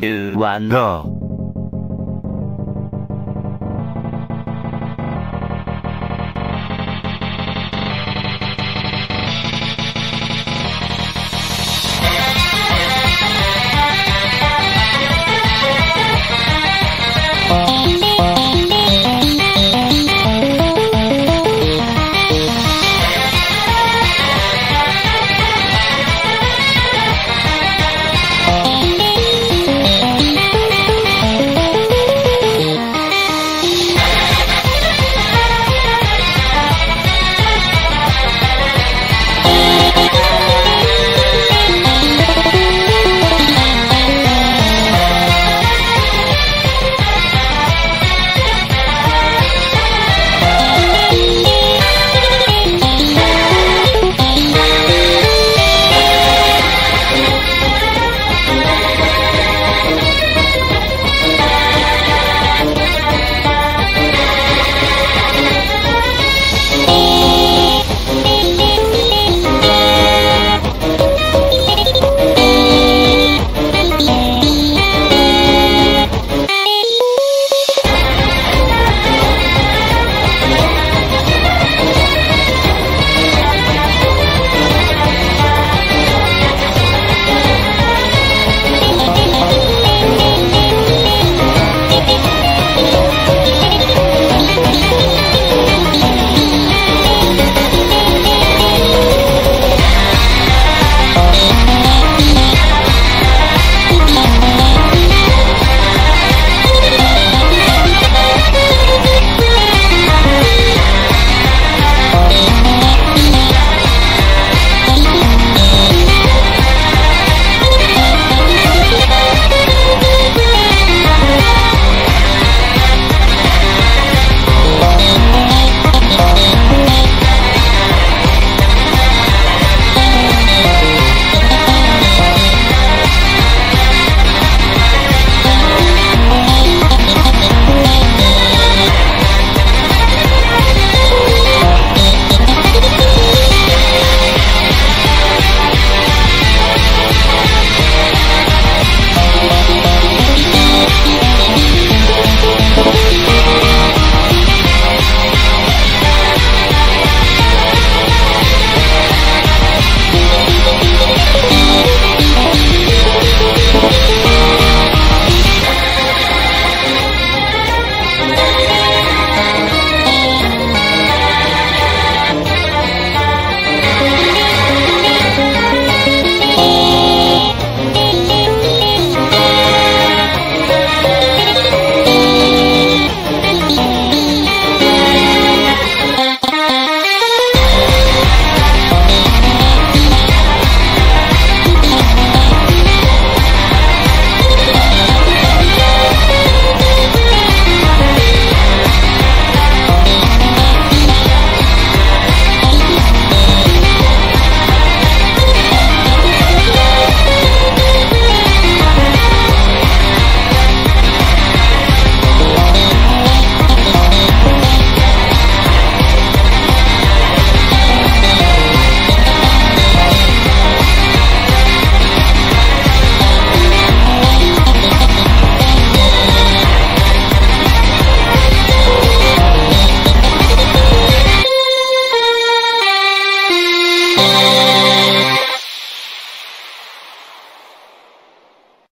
2, 1, go.